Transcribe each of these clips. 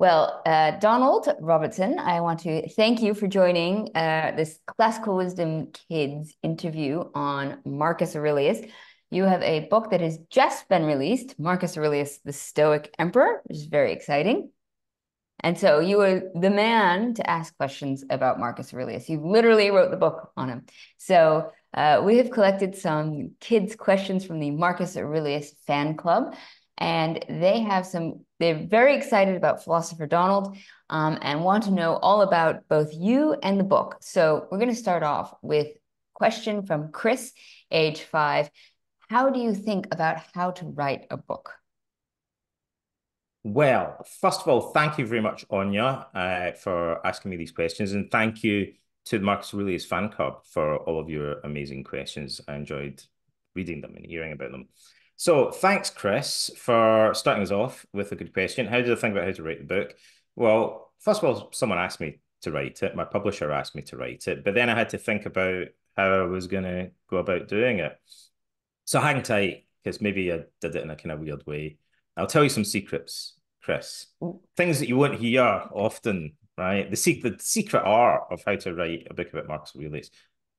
Well, uh, Donald Robertson, I want to thank you for joining uh, this Classical Wisdom Kids interview on Marcus Aurelius. You have a book that has just been released, Marcus Aurelius, the Stoic Emperor, which is very exciting. And so you were the man to ask questions about Marcus Aurelius. You literally wrote the book on him. So uh, we have collected some kids' questions from the Marcus Aurelius fan club, and they have some, they're very excited about Philosopher Donald um, and want to know all about both you and the book. So we're going to start off with question from Chris, age five. How do you think about how to write a book? Well, first of all, thank you very much, Anya, uh, for asking me these questions. And thank you to the Marcus Aurelius fan club for all of your amazing questions. I enjoyed reading them and hearing about them. So thanks, Chris, for starting us off with a good question. How did I think about how to write the book? Well, first of all, someone asked me to write it. My publisher asked me to write it, but then I had to think about how I was going to go about doing it. So hang tight, because maybe I did it in a kind of weird way. I'll tell you some secrets, Chris. Things that you won't hear often, right? The, se- the secret art of how to write a book about Marcus Aurelius,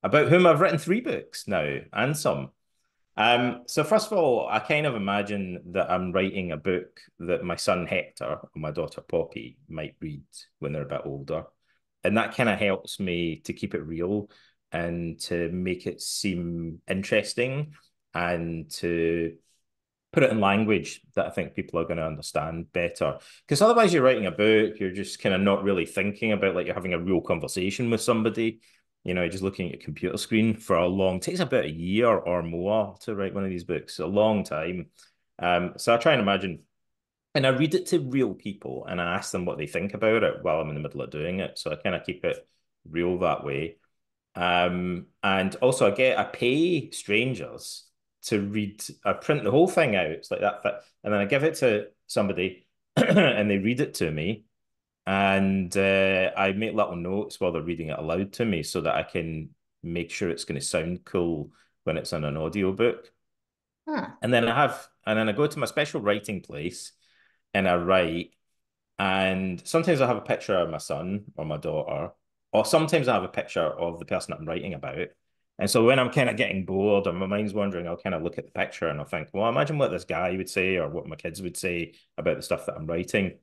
about whom I've written three books now and some. Um, so first of all, I kind of imagine that I'm writing a book that my son Hector and my daughter Poppy might read when they're a bit older. And that kind of helps me to keep it real and to make it seem interesting and to put it in language that I think people are going to understand better. Because otherwise, you're writing a book, you're just kind of not really thinking about like you're having a real conversation with somebody. You know, just looking at a computer screen for a long takes about a year or more to write one of these books, a long time. Um, so I try and imagine, and I read it to real people and I ask them what they think about it while I'm in the middle of doing it. So I kind of keep it real that way. Um, and also I get I pay strangers to read, I print the whole thing out. It's like that, and then I give it to somebody, and they read it to me, and uh, I make little notes while they're reading it aloud to me, so that I can make sure it's going to sound cool when it's on an audio book. Huh. And then I have, and then I go to my special writing place, and I write, and sometimes I have a picture of my son or my daughter, or sometimes I have a picture of the person I'm writing about and so when I'm kind of getting bored and my mind's wandering, I'll kind of look at the picture and I'll think, well, imagine what this guy would say or what my kids would say about the stuff that I'm writing.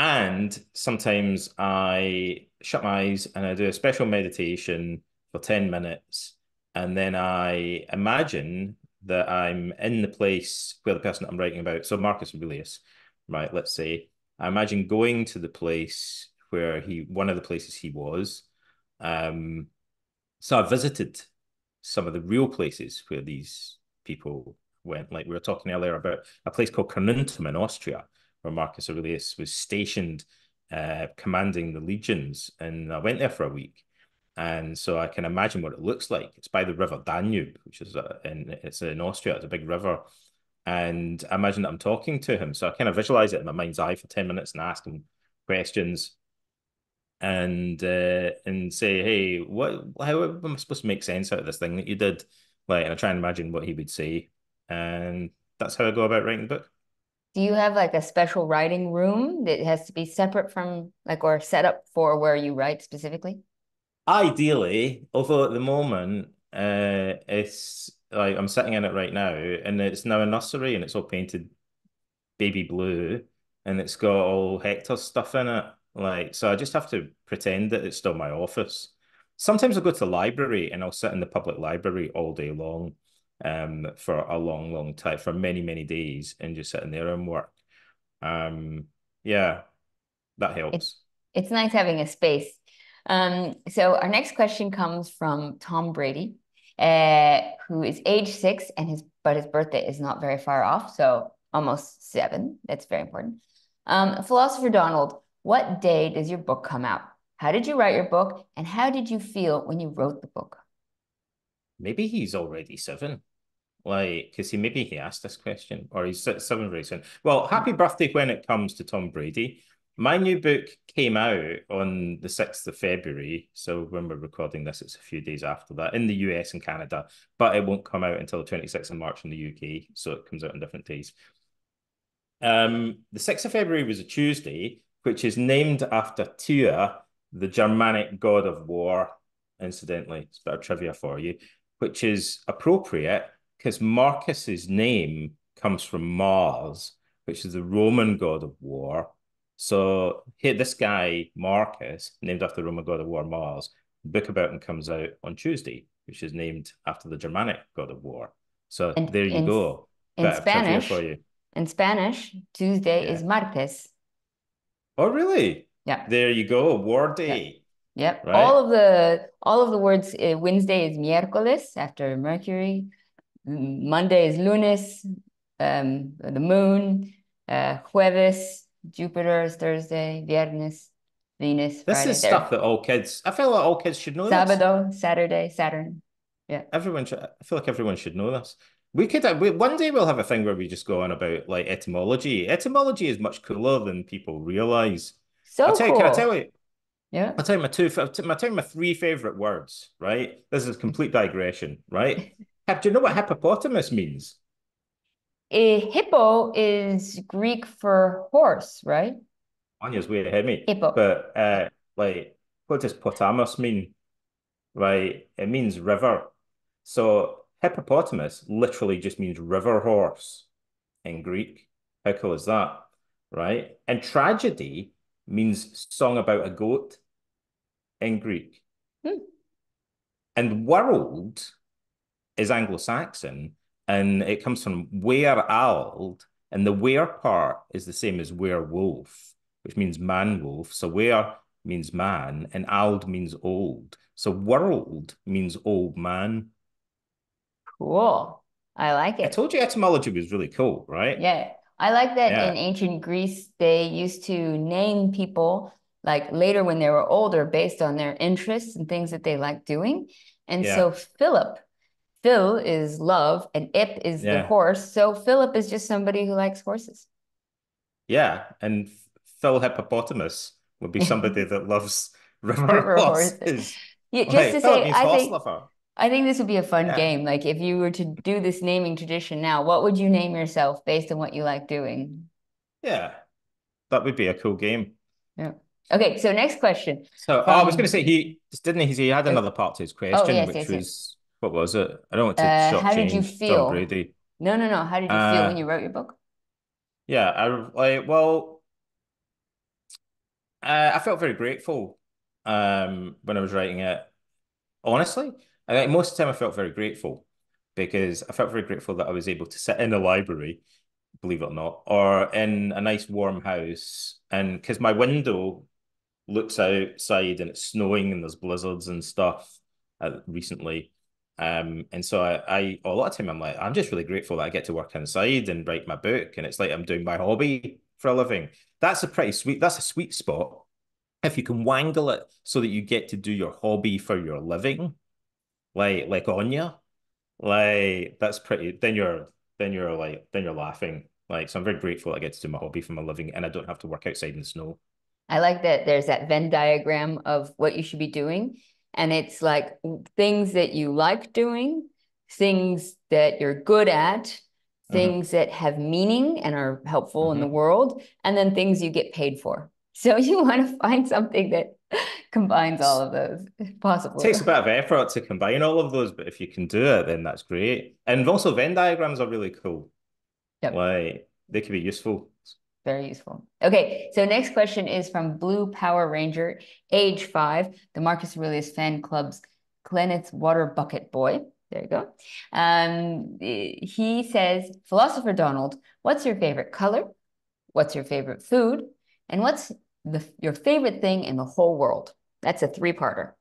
And sometimes I shut my eyes and I do a special meditation for 10 minutes. And then I imagine that I'm in the place where the person that I'm writing about, so Marcus Aurelius, right? Let's say, I imagine going to the place where he, one of the places he was. Um, so I visited some of the real places where these people went. Like we were talking earlier about a place called Carnuntum in Austria, where Marcus Aurelius was stationed, uh, commanding the legions. And I went there for a week. And so I can imagine what it looks like. It's by the river Danube, which is a, in, it's in Austria. It's a big river. And I imagine that I'm talking to him. So I kind of visualize it in my mind's eye for 10 minutes and ask him questions and uh, and say, hey, what how am I supposed to make sense out of this thing that you did? Like, and I try and imagine what he would say, and that's how I go about writing the book. Do you have like a special writing room that has to be separate from like or set up for where you write specifically? Ideally, although at the moment, uh, it's like I'm sitting in it right now, and it's now a nursery, and it's all painted baby blue, and it's got all Hector stuff in it like, so I just have to pretend that it's still my office. Sometimes I'll go to the library and I'll sit in the public library all day long um, for a long, long time, for many, many days, and just sitting there and work. Um, yeah, that helps. It's, it's nice having a space. Um, so our next question comes from Tom Brady, uh, who is age six, and his but his birthday is not very far off, so almost seven. That's very important. Um, Philosopher Donald, what day does your book come out? How did you write your book? And how did you feel when you wrote the book? Maybe he's already seven. Like, because he maybe he asked this question, or he's seven very soon. Well, happy birthday when it comes to Tom Brady. My new book came out on the 6th of February. So when we're recording this, it's a few days after that in the US and Canada, but it won't come out until the 26th of March in the UK. So it comes out on different days. Um, the 6th of February was a Tuesday, which is named after Tyr, the Germanic god of war. Incidentally, it's a bit of trivia for you, which is appropriate because Marcus's name comes from Mars, which is the Roman god of war. So here, this guy, Marcus, named after the Roman god of war, Mars, the book about him comes out on Tuesday, which is named after the Germanic god of war. So and, there you in, go. In Spanish, for you. in Spanish, Tuesday yeah. is Martes. Oh, really? Yeah. There you go. War day. Yep. Right? All of the all of the words. Uh, Wednesday is miércoles after Mercury. Monday is lunes. Um, the moon. Uh, jueves, Jupiter is Thursday. Viernes, Venus. This Friday, is there. stuff that all kids. I feel like all kids should know. Sábado, this. Saturday, Saturn. Yeah. Everyone should. I feel like everyone should know this. We could uh, we, one day we'll have a thing where we just go on about like etymology. Etymology is much cooler than people realize. So I'll tell cool. you, can I tell you? Yeah. I'll tell you my two. I'll tell you my three favorite words. Right. This is a complete digression. Right. Do you know what hippopotamus means? A hippo is Greek for horse, right? Anya's way ahead of me. Hippo. But uh, like, what does potamus mean? Right. It means river. So hippopotamus literally just means river horse in Greek. How cool is that? Right? And tragedy means song about a goat in Greek. Hmm. And world is Anglo Saxon and it comes from were ald, and the were part is the same as werewolf, which means man wolf. So were means man, and ald means old. So world means old man. Cool. I like it. I told you etymology was really cool, right? Yeah. I like that yeah. in ancient Greece, they used to name people like later when they were older based on their interests and things that they liked doing. And yeah. so Philip, Phil is love and Ip is yeah. the horse. So Philip is just somebody who likes horses. Yeah. And Phil Hippopotamus would be somebody that loves river, river horses. horses. Yeah, just to say, I think, lover. I think this would be a fun yeah. game. Like if you were to do this naming tradition now, what would you name yourself based on what you like doing? Yeah, that would be a cool game. Yeah. Okay, so next question. So oh, I was going to say he didn't he? He had oh. another part to his oh, question, oh, yes, which yes, was. What was it? I don't want to uh, shock How did you feel? John Brady. No, no, no. How did you uh, feel when you wrote your book? Yeah, I like well, uh, I felt very grateful um, when I was writing it. Honestly, I think most of the time I felt very grateful because I felt very grateful that I was able to sit in a library, believe it or not, or in a nice warm house. And because my window looks outside and it's snowing and there's blizzards and stuff uh, recently. Um, and so I, I, a lot of time I'm like, I'm just really grateful that I get to work inside and write my book. And it's like I'm doing my hobby for a living. That's a pretty sweet, that's a sweet spot. If you can wangle it so that you get to do your hobby for your living, like like Anya, like that's pretty. Then you're then you're like then you're laughing. Like so, I'm very grateful I get to do my hobby for my living, and I don't have to work outside in the snow. I like that. There's that Venn diagram of what you should be doing, and it's like things that you like doing, things that you're good at, mm-hmm. things mm-hmm. that have meaning and are helpful mm-hmm. in the mm-hmm. world, and then things you get paid for. So you want to find something that combines all of those if possible. It takes a bit of effort to combine all of those, but if you can do it, then that's great. And also Venn diagrams are really cool. Yep. Like they can be useful. Very useful. Okay, so next question is from Blue Power Ranger, age five, the Marcus Aurelius fan club's Gleneth's Water Bucket Boy. There you go. Um, he says, Philosopher Donald, what's your favorite color? What's your favorite food? And what's the, your favorite thing in the whole world? That's a three-parter.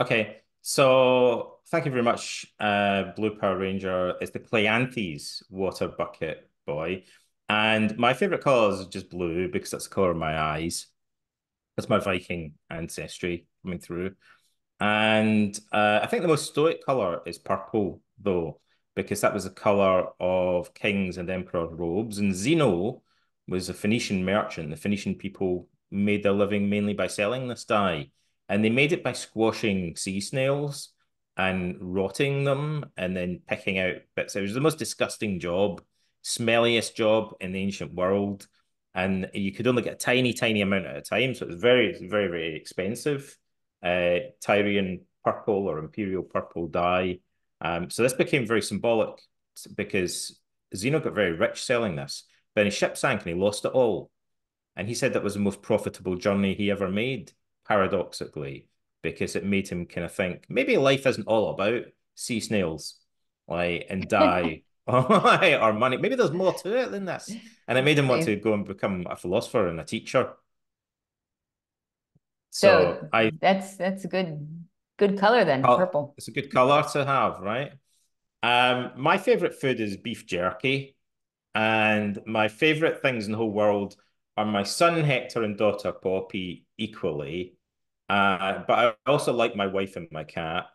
Okay, so thank you very much, uh, Blue Power Ranger. It's the Cleanthes Water Bucket Boy. And my favorite color is just blue because that's the color of my eyes. That's my Viking ancestry coming through. And uh, I think the most stoic color is purple, though, because that was the color of kings and emperor robes. And Zeno was a Phoenician merchant. The Phoenician people made their living mainly by selling this dye, and they made it by squashing sea snails and rotting them and then picking out bits. It was the most disgusting job, smelliest job in the ancient world. and you could only get a tiny, tiny amount at a time. So it was very, very, very expensive. Uh, Tyrian purple or imperial purple dye. Um, so this became very symbolic because Zeno got very rich selling this. But his ship sank and he lost it all. And he said that was the most profitable journey he ever made, paradoxically, because it made him kind of think maybe life isn't all about sea snails like and die or money. Maybe there's more to it than this. And it made him want to go and become a philosopher and a teacher. So, so I that's that's a good good color then, purple. It's a good color to have, right? Um, my favorite food is beef jerky, and my favorite things in the whole world are my son Hector and daughter Poppy equally. Uh, but I also like my wife and my cat,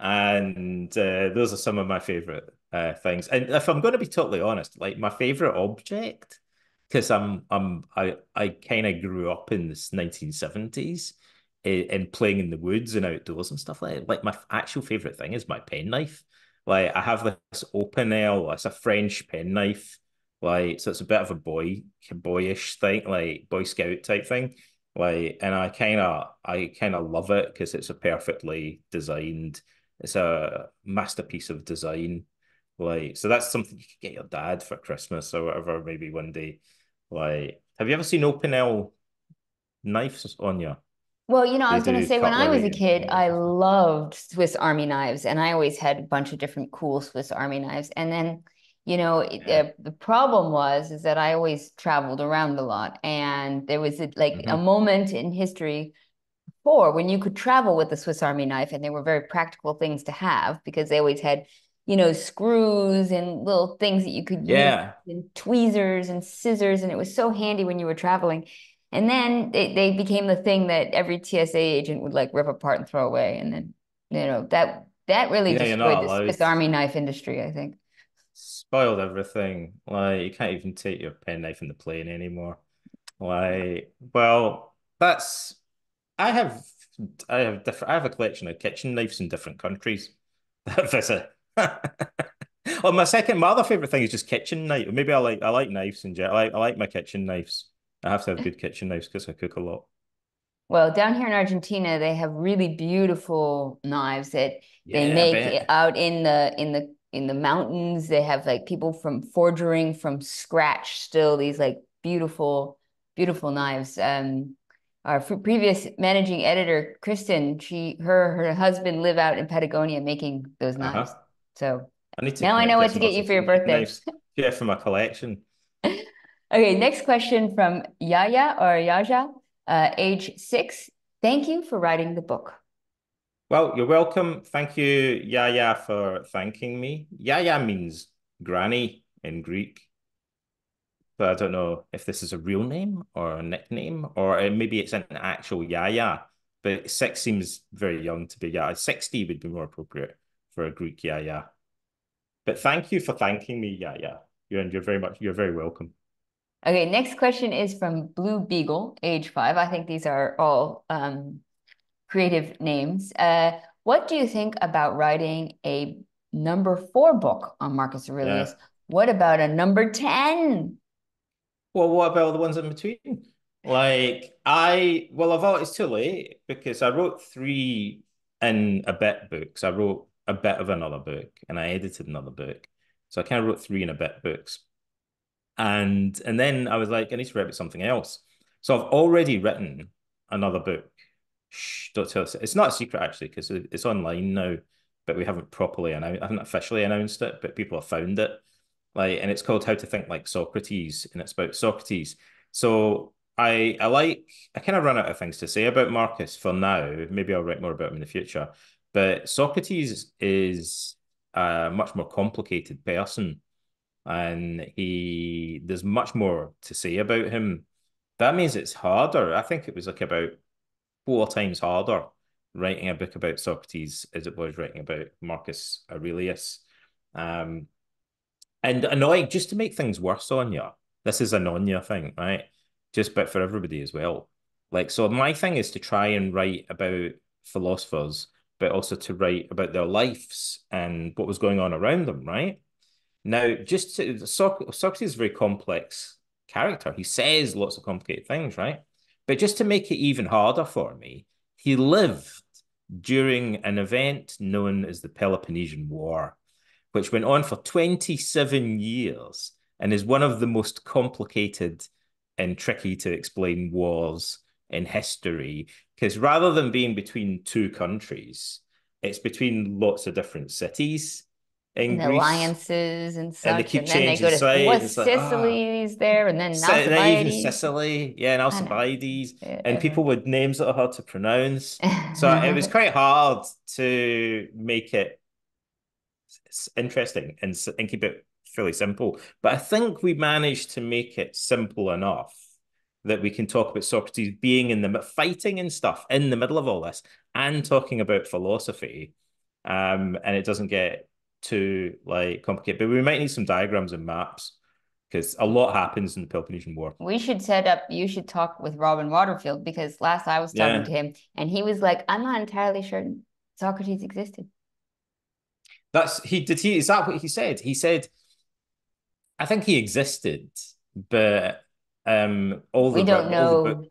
and uh, those are some of my favorite uh, things. And if I'm going to be totally honest, like my favorite object, because I'm I'm I I kind of grew up in the 1970s and playing in the woods and outdoors and stuff like that. Like my actual favorite thing is my penknife. Like I have this Opinel, it's a French penknife. Like so, it's a bit of a boy, boyish thing, like Boy Scout type thing. Like, and I kind of, I kind of love it because it's a perfectly designed. It's a masterpiece of design. Like, so that's something you could get your dad for Christmas or whatever, maybe one day. Like, have you ever seen Opinel knives on you? Well, you know, I was going to say when I was a kid, I loved Swiss Army knives, and I always had a bunch of different cool Swiss Army knives. And then, you know, yeah. the problem was is that I always traveled around a lot, and there was a, like mm-hmm. a moment in history before when you could travel with the Swiss Army knife, and they were very practical things to have because they always had, you know, screws and little things that you could yeah. use, and tweezers and scissors, and it was so handy when you were traveling. And then they, they became the thing that every TSA agent would like rip apart and throw away. And then, you know, that that really yeah, destroyed the Swiss Army knife industry, I think. Spoiled everything. Like you can't even take your pen knife in the plane anymore. Like, well, that's I have I have different I have a collection of kitchen knives in different countries that visit. Well, my second, my other favorite thing is just kitchen knife. Maybe I like I like knives in general. I like I like my kitchen knives. I have to have good kitchen knives because I cook a lot. Well, down here in Argentina, they have really beautiful knives that yeah, they make out in the in the in the mountains. They have like people from forging from scratch still these like beautiful, beautiful knives. Um, our previous managing editor, Kristen, she her her husband live out in Patagonia making those uh-huh. knives. Uh-huh. So I need to now I know what to get you for your birthday. Yeah, for my collection. Okay, next question from Yaya or Yaja, uh, age six. Thank you for writing the book. Well, you're welcome. Thank you, Yaya, for thanking me. Yaya means granny in Greek. But I don't know if this is a real name or a nickname, or maybe it's an actual Yaya. But six seems very young to be Yaya. 60 would be more appropriate for a Greek Yaya. But thank you for thanking me, Yaya. You're, and you're very much, you're very welcome. Okay, next question is from Blue Beagle, age five. I think these are all um, creative names. Uh, what do you think about writing a number four book on Marcus Aurelius? Yeah. What about a number 10? Well, what about the ones in between? Like I, well, I've always too late because I wrote three in a bit books. I wrote a bit of another book and I edited another book. So I kind of wrote three in a bit books. And and then I was like, I need to write something else. So I've already written another book. Shh, don't tell us. It's not a secret actually, because it's online now, but we haven't properly announced. I haven't officially announced it, but people have found it. Like, and it's called How to Think Like Socrates, and it's about Socrates. So I I like I kind of run out of things to say about Marcus for now. Maybe I'll write more about him in the future. But Socrates is a much more complicated person and he there's much more to say about him. That means it's harder. I think it was like about four times harder writing a book about Socrates as it was writing about Marcus Aurelius. Um, and annoying, just to make things worse on you, this is an on you thing, right? Just but for everybody as well. Like, so my thing is to try and write about philosophers, but also to write about their lives and what was going on around them, right? Now, just to, Socrates is a very complex character. He says lots of complicated things, right? But just to make it even harder for me, he lived during an event known as the Peloponnesian War, which went on for 27 years and is one of the most complicated and tricky to explain wars in history. Because rather than being between two countries, it's between lots of different cities in and Greece. alliances and such. And they keep and then they changing go to sides. what It's like, ah. There, and then then even Sicily, yeah, and. Alcibiades, and people with names that are hard to pronounce. So it was quite hard to make it interesting and, and keep it fairly simple. But I think we managed to make it simple enough that we can talk about Socrates being in the fighting and stuff in the middle of all this and talking about philosophy. Um, and it doesn't get too like complicated. But we might need some diagrams and maps because a lot happens in the Peloponnesian War. We should set up, you should talk with Robin Waterfield because last I was talking Yeah. to him and he was like, I'm not entirely sure Socrates existed. That's he did he is that what he said? He said I think he existed, but um all the We don't all the know.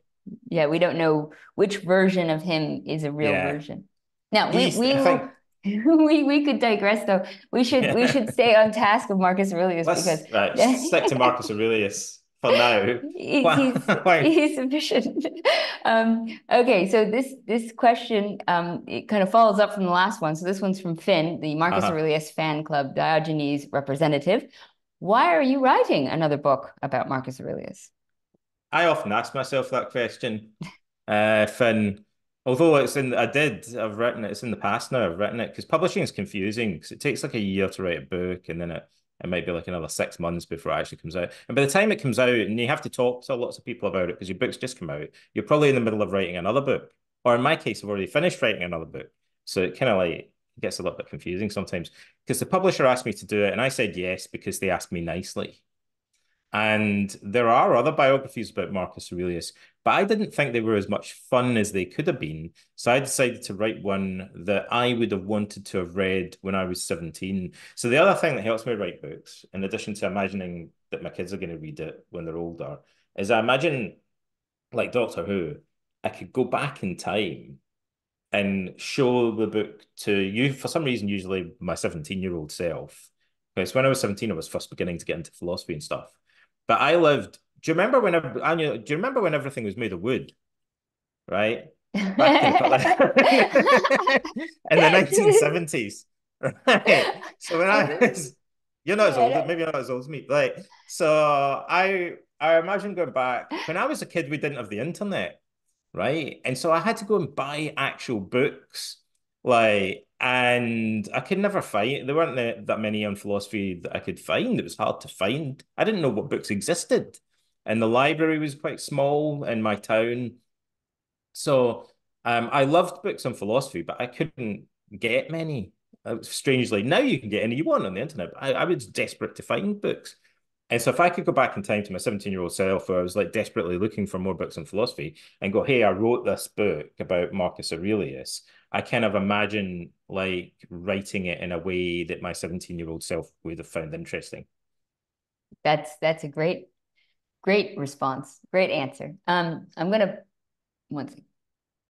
Yeah, we don't know which version of him is a real Yeah. version. Now we He's- we will, we we could digress though. We should we should stay on task with Marcus Aurelius Let's because right, stick to Marcus Aurelius for now. he's he's sufficient. Um, okay, so this this question um it kind of follows up from the last one. So this one's from Finn, the Marcus Uh-huh. Aurelius fan club Diogenes representative. Why are you writing another book about Marcus Aurelius? I often ask myself that question. Uh, Finn, although it's in, I did, I've written it, it's in the past now, I've written it because publishing is confusing because it takes like a year to write a book and then it, it might be like another six months before it actually comes out. And by the time it comes out and you have to talk to lots of people about it because your book's just come out, you're probably in the middle of writing another book. Or in my case, I've already finished writing another book. So it kind of like gets a little bit confusing sometimes because the publisher asked me to do it and I said yes because they asked me nicely. And there are other biographies about Marcus Aurelius, but I didn't think they were as much fun as they could have been. So I decided to write one that I would have wanted to have read when I was 17. So the other thing that helps me write books, in addition to imagining that my kids are going to read it when they're older, is I imagine, like Doctor Who, I could go back in time and show the book to you, for some reason, usually my 17 year old self. Because when I was 17, I was first beginning to get into philosophy and stuff. But I lived. Do you remember when? Anya, do you remember when everything was made of wood? Right in, the nineteen seventies. Right. So when I was, you're not as old. Maybe you're not as old as me. Like so, I I imagine going back when I was a kid, we didn't have the internet, right? And so I had to go and buy actual books, like and I could never find there weren't that, many on philosophy that I could find. It was hard to find. I didn't know what books existed. And the library was quite small in my town. So um, I loved books on philosophy, but I couldn't get many. Uh, strangely, now you can get any you want on the internet. I, I was desperate to find books. And so if I could go back in time to my 17-year-old self where I was like desperately looking for more books on philosophy and go, hey, I wrote this book about Marcus Aurelius, I kind of imagine like writing it in a way that my 17-year-old self would have found interesting. That's that's a great, great response. Great answer. Um, I'm gonna one second.